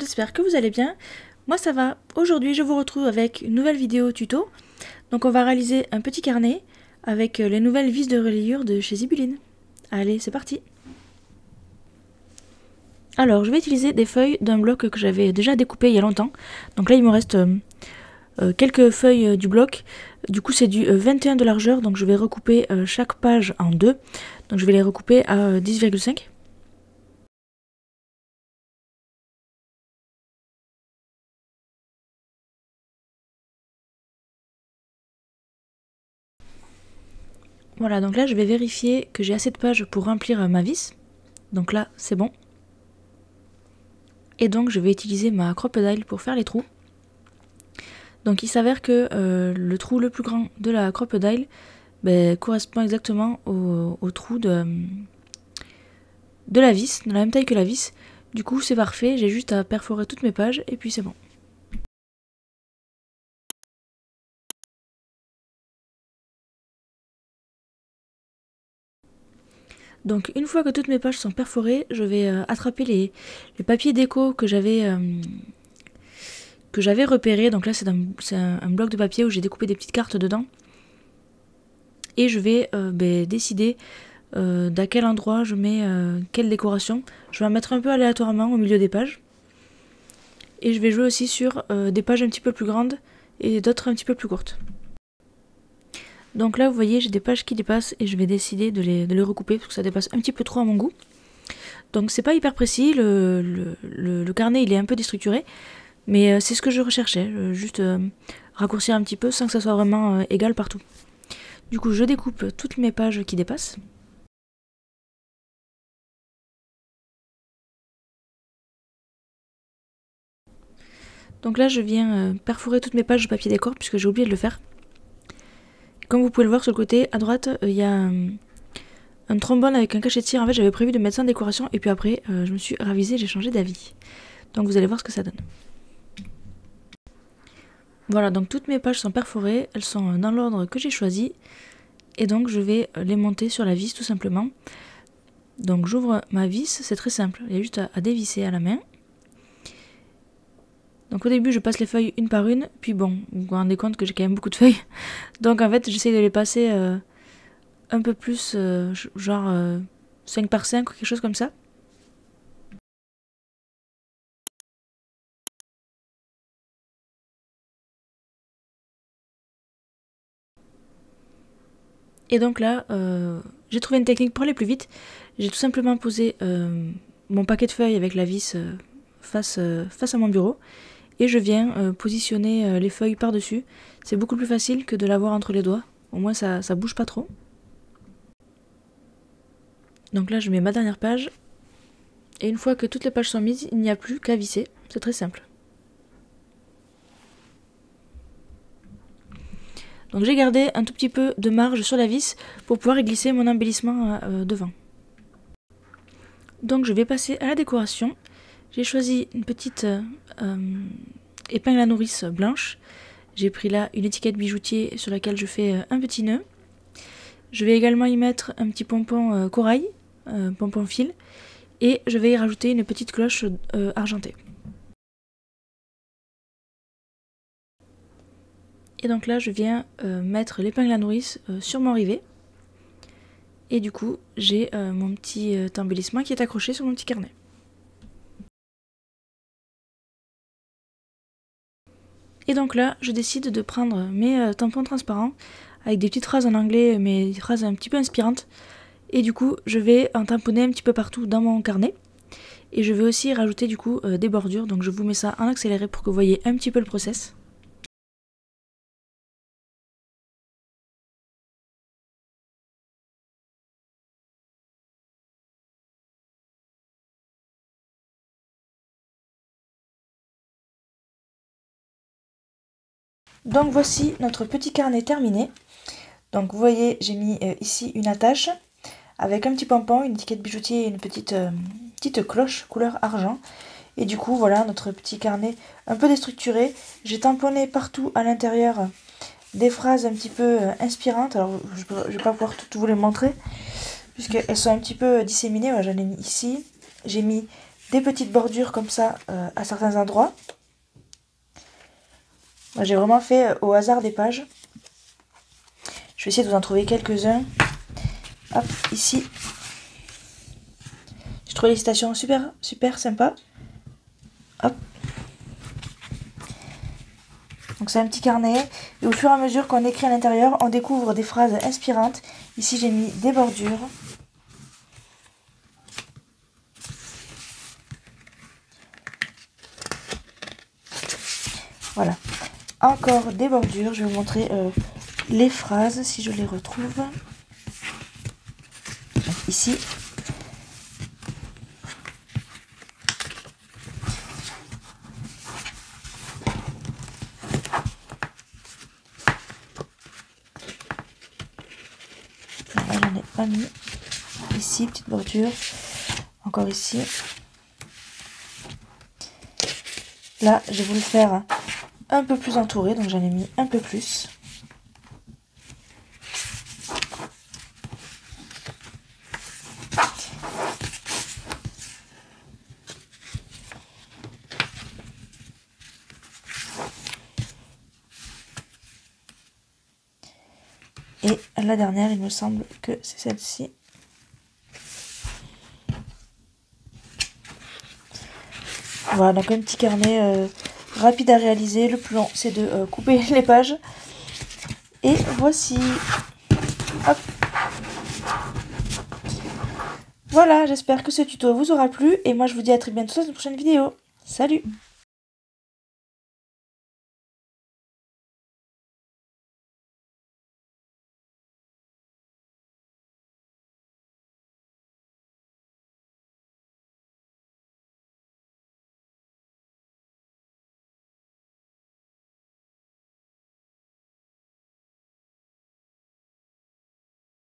j'espère que vous allez bien. Moi ça va. Aujourd'hui je vous retrouve avec une nouvelle vidéo tuto. Donc on va réaliser un petit carnet avec les nouvelles vis de relayure de chez Zibuline. Allez, c'est parti Alors je vais utiliser des feuilles d'un bloc que j'avais déjà découpé il y a longtemps. Donc là il me reste euh, euh, quelques feuilles euh, du bloc. Du coup c'est du 21 de largeur, donc je vais recouper chaque page en deux. Donc je vais les recouper à 10,5. Voilà, donc là je vais vérifier que j'ai assez de pages pour remplir euh, ma vis. Donc là, c'est bon. Et donc je vais utiliser ma crocodile pour faire les trous. Donc il s'avère que euh, le trou le plus grand de la crocodile ben, correspond exactement au, trou de, la vis, de la même taille que la vis. Du coup c'est parfait, j'ai juste à perforer toutes mes pages et puis c'est bon. Donc une fois que toutes mes pages sont perforées, je vais euh, attraper les, papiers déco que j'avais euh, que j'avais repéré. Donc là c'est un, bloc de papier où j'ai découpé des petites cartes dedans. Et je vais euh, ben, décider d'à quel endroit je mets quelle décoration. Je vais en mettre un peu aléatoirement au milieu des pages. Et je vais jouer aussi sur des pages un petit peu plus grandes et d'autres un petit peu plus courtes. Donc là, vous voyez, j'ai des pages qui dépassent et je vais décider de les, recouper parce que ça dépasse un petit peu trop à mon goût. Donc c'est pas hyper précis, le, carnet il est un peu déstructuré, mais euh, c'est ce que je recherchais, euh, juste euh, raccourcir un petit peu sans que ça soit vraiment égal partout. Du coup, je découpe toutes mes pages qui dépassent. Donc là, je viens perforer toutes mes pages de papier décor puisque j'ai oublié de le faire. Comme vous pouvez le voir sur le côté à droite, euh, il y a un, trombone avec un cachet de cire. En fait, j'avais prévu de mettre ça en décoration et puis après, euh, je me suis ravisée, j'ai changé d'avis. Donc vous allez voir ce que ça donne. Voilà, donc toutes mes pages sont perforées, elles sont dans l'ordre que j'ai choisi. Et donc je vais les monter sur la vis tout simplement. Donc j'ouvre ma vis, c'est très simple, il y a juste à dévisser à la main. Donc au début, je passe les feuilles une par une, puis bon, vous vous rendez compte que j'ai quand même beaucoup de feuilles. Donc en fait, j'essaie de les passer euh, un peu plus, euh, genre 5 euh, par 5 ou quelque chose comme ça. Et donc là, j'ai trouvé une technique pour aller plus vite. J'ai tout simplement posé mon paquet de feuilles avec la vis face, face à mon bureau et je viens euh, positionner euh, les feuilles par-dessus. C'est beaucoup plus facile que de l'avoir entre les doigts. Au moins ça, ça bouge pas trop. Donc là je mets ma dernière page. Et une fois que toutes les pages sont mises, il n'y a plus qu'à visser. C'est très simple. Donc j'ai gardé un tout petit peu de marge sur la vis pour pouvoir y glisser mon embellissement euh, devant. Donc je vais passer à la décoration. J'ai choisi une petite euh, euh, épingle à nourrice blanche. J'ai pris là une étiquette bijoutier sur laquelle je fais euh, un petit nœud. Je vais également y mettre un petit pompon corail, pompon fil, et je vais y rajouter une petite cloche argentée. Et donc là, je viens mettre l'épingle à nourrice sur mon rivet. Et du coup, j'ai mon petit embellissement qui est accroché sur mon petit carnet. Et donc là, je décide de prendre mes euh, tampons transparents avec des petites phrases en anglais, mais des phrases un petit peu inspirantes. Et du coup, je vais en tamponner un petit peu partout dans mon carnet. Et je vais aussi rajouter du coup euh, des bordures. Donc je vous mets ça en accéléré pour que vous voyez un petit peu le process. Donc voici notre petit carnet terminé. Donc vous voyez, j'ai mis euh, ici une attache avec un petit pompon, une étiquette bijoutier et une petite, euh, petite cloche couleur argent. Et du coup, voilà notre petit carnet un peu déstructuré. J'ai tamponné partout à l'intérieur des phrases un petit peu euh, inspirantes. Alors, je ne vais pas pouvoir toutes vous les montrer, puisqu'elles sont un petit peu disséminées. J'en ai mis ici. J'ai mis des petites bordures comme ça à certains endroits. J'ai vraiment fait euh, au hasard des pages. Je vais essayer de vous en trouver quelques-uns. Hop, ici. J'ai trouvé les citations super, super sympa. Hop. Donc c'est un petit carnet. Et au fur et à mesure qu'on écrit à l'intérieur, on découvre des phrases inspirantes. Ici j'ai mis des bordures. Voilà. Encore des bordures. Je vais vous montrer euh, les phrases si je les retrouve. Ici. J'en ai pas mis. Ici, petite bordure. Encore ici. Là, je vais le faire un peu plus entouré, donc j'en ai mis un peu plus. Et la dernière, il me semble que c'est celle-ci. Voilà, donc un petit carnet euh, rapide à réaliser. Le long, c'est de euh, couper les pages. Et voici. Voilà, j'espère que ce tuto vous aura plu. Et moi, je vous dis à très bientôt dans une prochaine vidéo. Salut